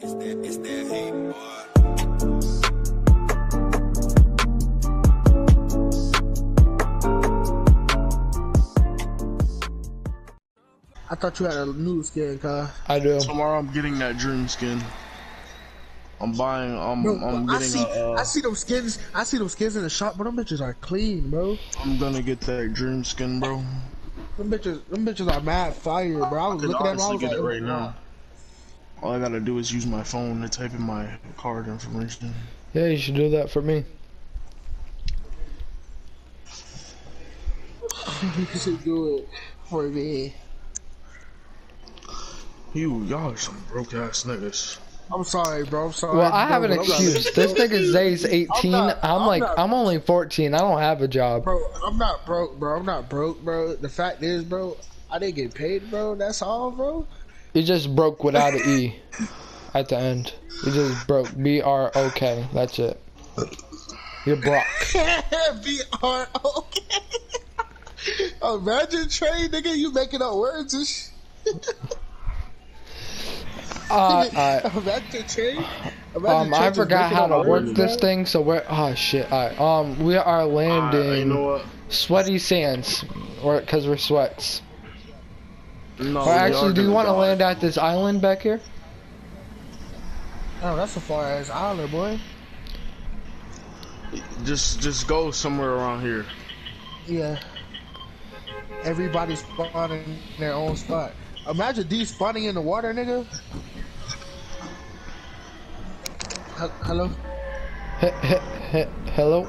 It's that, it's that heat, boy. I thought you had a new skin, cuz. I do. Tomorrow I'm getting that dream skin. I'm buying. I'm. Bro, I'm I see, a, uh, I see those skins. I see those skins in the shop, but them bitches are clean, bro. I'm gonna get that dream skin, bro. Them bitches, them bitches are mad fire, bro. I was I looking at them, I honestly was get like, it right now. All I gotta do is use my phone to type in my card information. Yeah, you should do that for me. you should do it for me. You, y'all are some broke ass niggas. I'm sorry, bro. I'm sorry. Well, I bro, have an but I'm not- excuse. This nigga Zay's 18. I'm, not- I'm like, not- I'm only 14. I don't have a job. Bro, I'm not broke, bro. I'm not broke, bro. The fact is, bro, I didn't get paid, bro. That's all, bro. You just broke without an E at the end. It just broke. B R O K. That's it. You're Brock. B R O K. Imagine Trey, nigga, you making up words and shit. Uh, uh, Imagine Trey. Imagine um, I forgot how to work this bro. thing, so we're. Oh shit. Alright. Um, we are you landing know sweaty sands, or because we're sweats. No, Or actually, do you want to land at this island back here? Oh, that's a far ass island, boy. Just, just go somewhere around here. Yeah. Everybody's spawning in their own spot. Imagine these spawning in the water, nigga. Hel- Hello? He- he- he- Hello?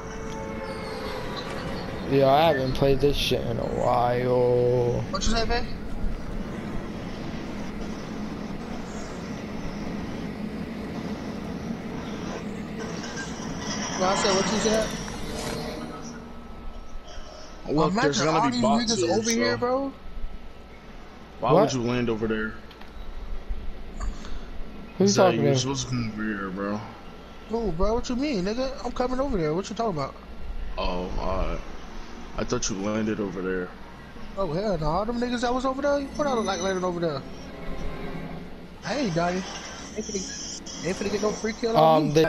Yeah, I haven't played this shit in a while. What you say, man? No, I said what you said. Look, there's Imagine all gonna be these bots niggas over so here, bro. Why What? would you land over there? Who's you Zay, talking you're supposed to come over here, bro. Oh, bro, what you mean, nigga? I'm coming over there. What you talking about? Oh, alright. I thought you landed over there. Oh hell no! All them niggas that was over there, what I look like landing over there? Hey, Donnie. Ain't finna, ain't finna get no free kill on Um, me.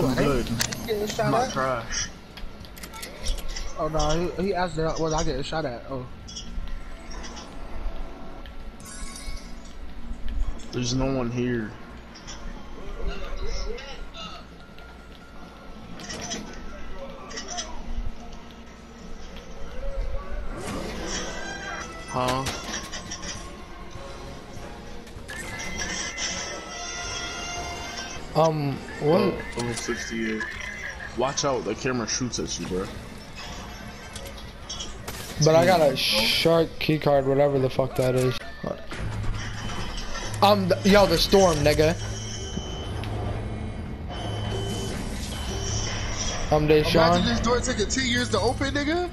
I I'm good. getting I'm shot not at. trash. Oh no, he, he asked that was I getting shot at. Oh, There's no one here. Um, what? Oh, level 68. Watch out, the camera shoots at you, bro. But I got a shark key card, whatever the fuck that is. Um, th- yo, the storm, nigga. Um, imagine Deshaun. this door taking two years to open, nigga.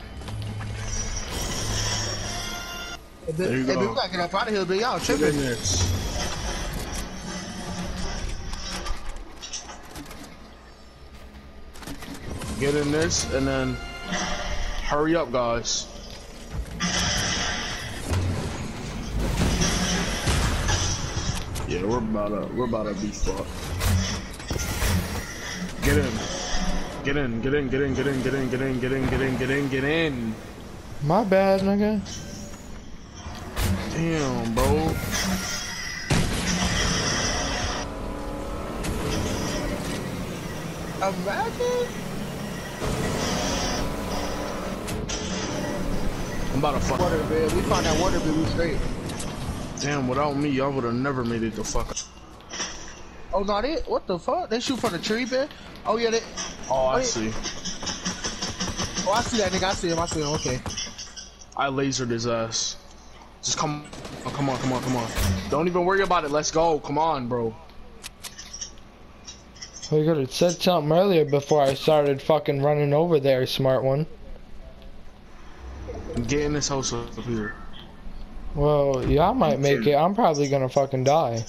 There you hey, go. we gotta get up out of here, but y'all tripping. Get in this and then hurry up, guys. Yeah, we're about to we're about to be fucked. Get in. Get in, get in, get in, get in, get in, get in, get in, get in, get in, get in. My bad, nigga. Damn, bro. Imagine. I'm about to fuck. Water, man. We found that water, but we straight. Damn, without me, y'all would have never made it the fuck. Oh not it? what the fuck? They shoot from the tree, man. Oh yeah, they. Oh, I Wait. see. Oh, I see that nigga. I see him. I see him. Okay. I lasered his ass. Just come, oh, come on, come on, come on. Don't even worry about it. Let's go. Come on, bro. We could have said something earlier before I started fucking running over there, smart one. Get in this house up here. Well, y'all might make it. I'm probably gonna fucking die.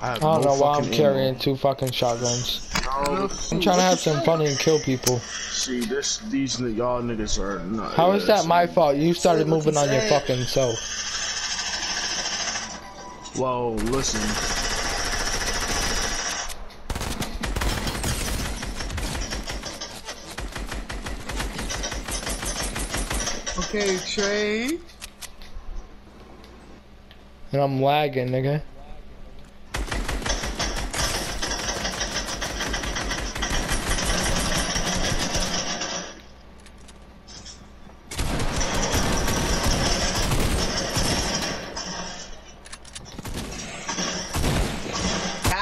I, I don't no know why I'm carrying ammo. two fucking shotguns ammo. I'm trying to have some fun and kill people. See, this these y'all niggas are not. How is that my fault? You started moving on your fucking self. Well, listen. Okay, Trey. And I'm lagging, nigga.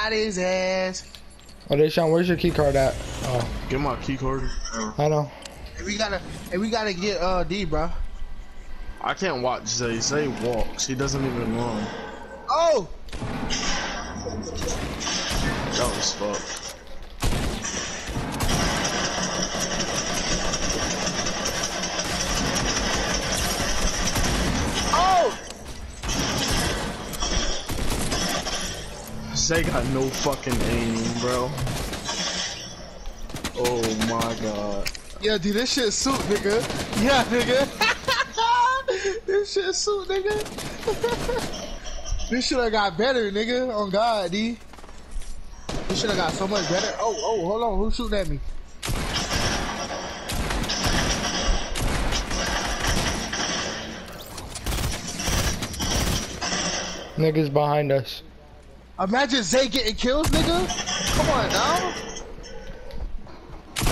Got his ass. Oh, Deshaun, where's your key card at? Oh, Get my key card. I know. Hey, we gotta, hey, we gotta get uh D, bro. I can't watch Zay. Zay walks. He doesn't even run. Oh, That was fucked. oh. Zay got no fucking aim, bro. Oh my god. Yeah, dude, this shit suit, nigga. Yeah, nigga. this shit suit, nigga. this shit have got better, nigga. On God, D. This shit have got so much better. Oh, oh, hold on. Who's shooting at me? Niggas behind us. Imagine Zay getting kills, nigga. Come on, now.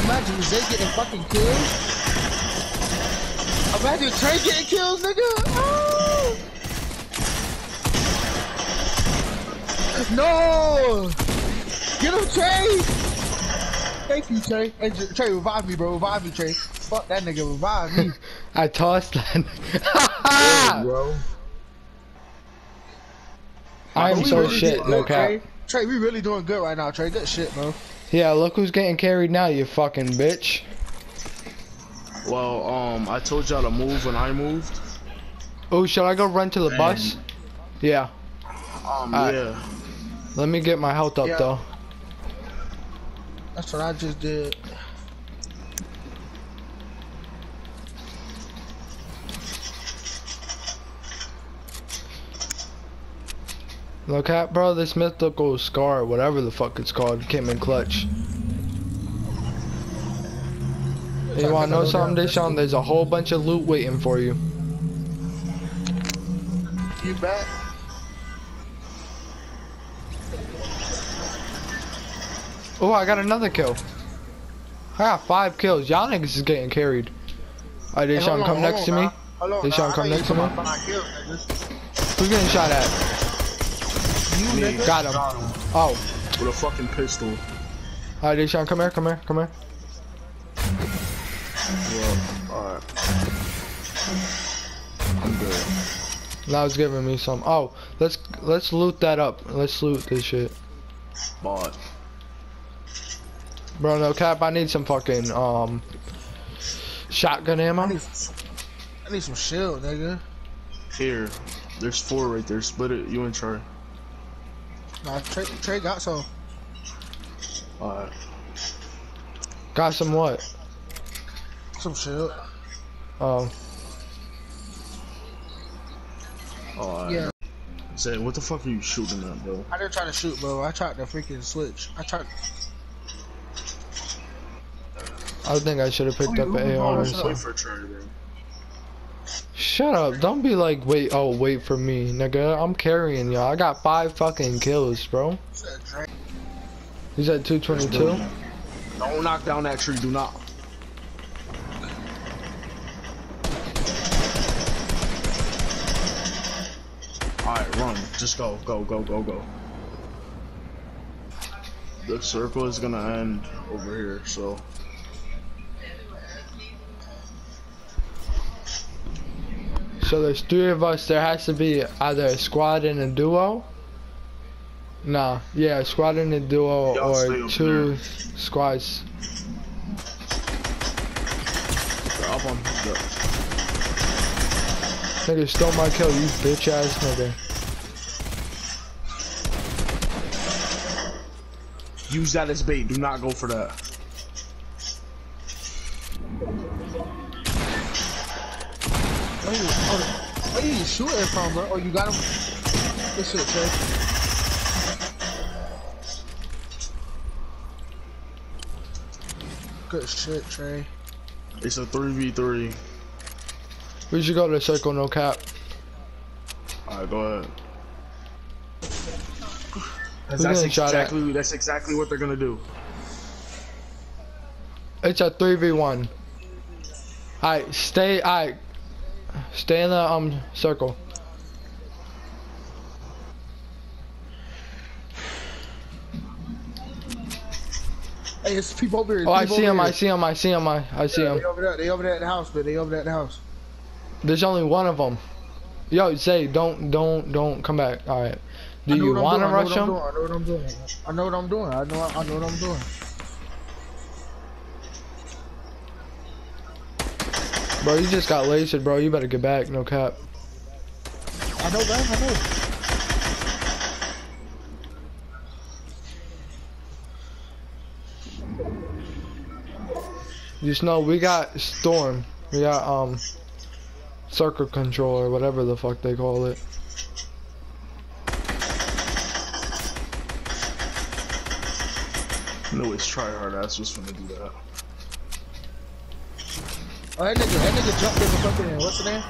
Imagine Zay getting fucking kills. Imagine Trey getting kills, nigga. Oh. No. Get him, Trey. Thank you, Trey. Hey, J- Trey, revive me, bro. Revive me, Trey. Fuck that nigga. Revive me. I tossed that. bro. I am We so really shit, doing no good, cap. Trey. Trey, we really doing good right now, Trey. Good shit, bro. Yeah, look who's getting carried now, you fucking bitch. Well, um, I told y'all to move when I moved. Oh, should I go run to the bus? Yeah. Um, Alright. yeah. Let me get my health up Yeah. though. That's what I just did. Look at bro, this mythical scar, whatever the fuck it's called, came in clutch. You wanna know something, Deshaun? There's a whole bunch of loot waiting for you. You back? Oh, I got another kill. I got five kills. Y'all niggas is getting carried. Alright, Hey, Deshaun, on, come hold next on, to me. now. Hold They now. shall I come next to me? about five kills, nigga. Who's getting shot at? You, Me. nigga. Got him. Oh. With a fucking pistol. Alright, Deshaun, come here, come here, come here. Well, alright. I'm good. Now it's giving me some. Oh, let's let's loot that up. Let's loot this shit. Bought. Bro, no cap, I need some fucking um shotgun I ammo. need, I need some shield, nigga. Here. There's four right there. Split it. You and Trey. Nah, Trey, Trey got some. Alright. Got some what? Some shit. Oh, Alright. Yeah. Zay, what the fuck are you shooting at, bro? I didn't try to shoot, bro. I tried to freaking switch. I tried. I think I should have picked up an AR or Wait something. for Trey, bro. Shut up! Don't be like, wait, oh, wait for me, nigga. I'm carrying y'all. I got five fucking kills, bro. He's at 222. Don't knock down that tree. Do not. Alright, run. Just go, go, go, go, go. The circle is gonna end over here, so. So there's three of us. There has to be either a squad and a duo. Nah, yeah, a squad and a duo, or two squads. Up on the. Nigga stole my kill, you bitch ass nigga. Use that as bait. Do not go for that. Shooting from, bro? Oh, you got him? Good shit, Trey. Good shit, Trey. It's a 3v3. We should go to the circle, no cap. Alright, go ahead. We're That's getting at. exactly that's exactly what they're gonna do. It's a 3v1. Alright, stay, alright. Stay in the, um, circle. Hey, it's people over here. Oh, I see him, I see him, I see him, I, I see Yeah, him. They over there. They over there at the house, man. They over there at the house. There's only one of them. Yo, say, don't, don't, don't come back. Alright. Do you want to rush I know him? what I'm doing. I know what I'm doing. I know what I'm doing. I know. I know what I'm doing. Bro, you just got lasered, bro. You better get back, no cap. I know, man. I know. Just know we got storm. We got um circle control or whatever the fuck they call it. No, it's tryhard ass just gonna do that. Oh, that nigga, that nigga jumped in the fucking. What's the name?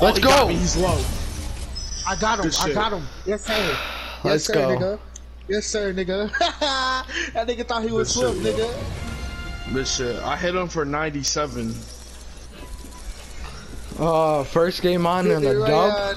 Oh, Let's he got go. He's low. I got him. I got him. Yes, sir. Yes, Let's sir, go. nigga. Yes, sir, nigga. that nigga thought he was swift, nigga. This shit. I hit him for 97. Uh, first game on in the dub.